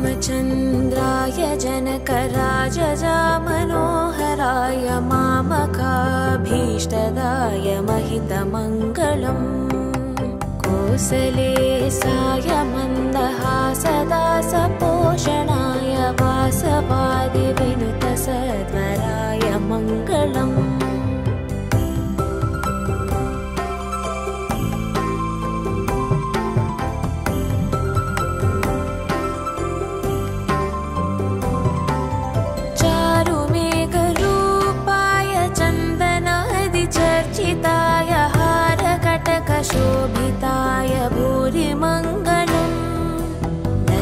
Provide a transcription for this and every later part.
रामचन्द्राय जनकराजजामनोहराय मामकाभीष्टदाय महितमङ्गलम्। कोसले साय मन्दहासदासपोषणाय वासवादिविनुतसध्वराय मङ्गलम्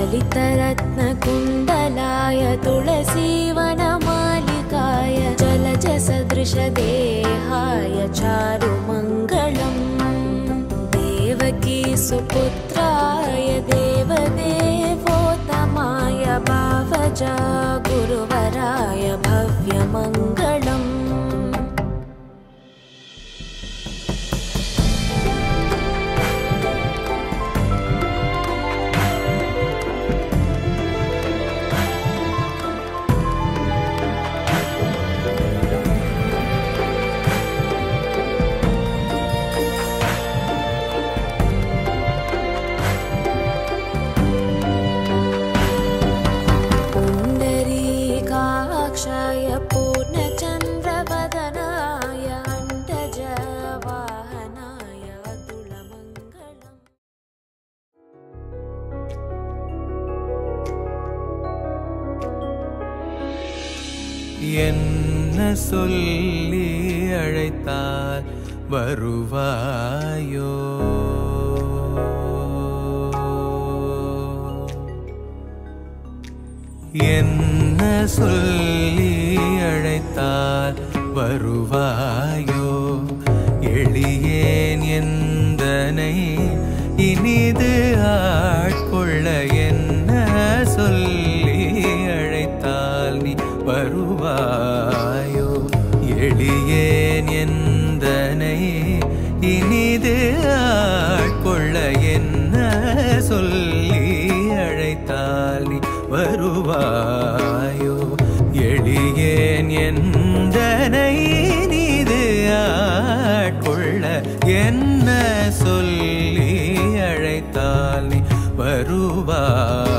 ललितरत्नकुण्डलाय तुलसीवनमालिकाय जलजसदृशदेहाय चारुमङ्गलम्। देवकी सुपुत्राय देवदेवोत्तमाय भावजा गुरुवराय भव्यमङ्गलम् என்ன சொல்லி அழைத்தால் வருவாயோ? என்ன சொல்லி அழைத்தால் வருவாயோ? வருவாயோ எளியேன் எந்தனை நீது ஆட்கொள்ள என்ன சொல்லி அழைத்தால் நீ வருவாய்?